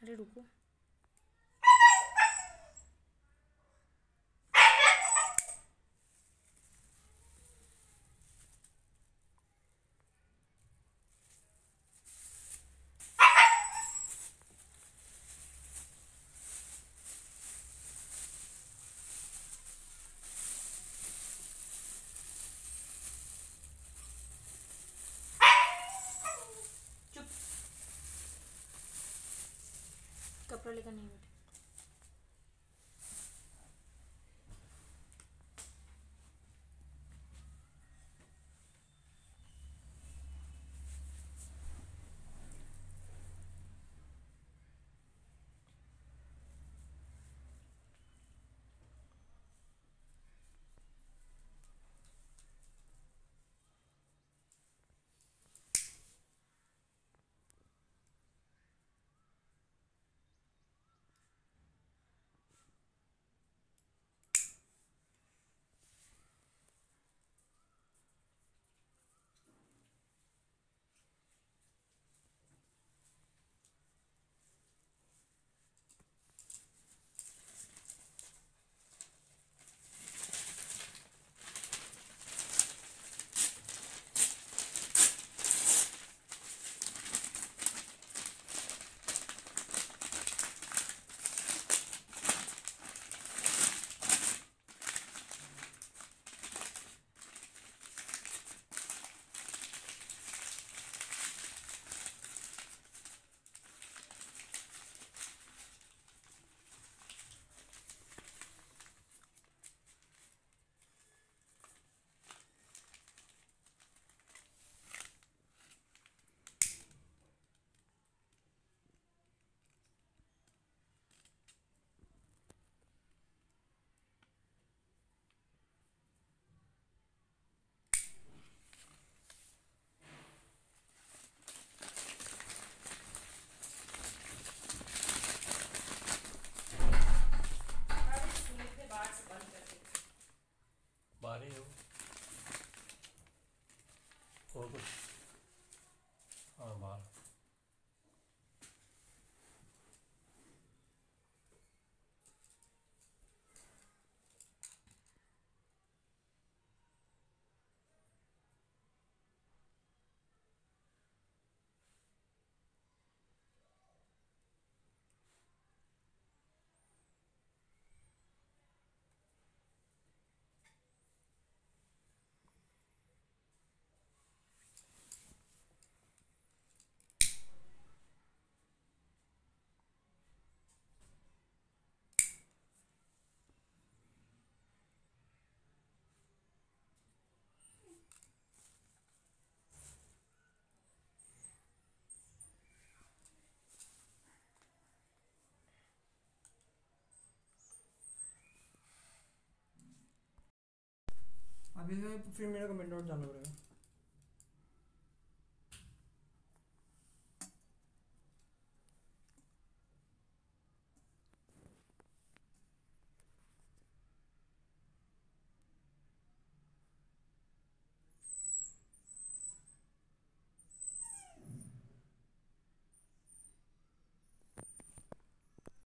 阿里路库。कपड़ा लेकर नहीं अभी से फिर मेरा कमेंट आउट जाना पड़ेगा।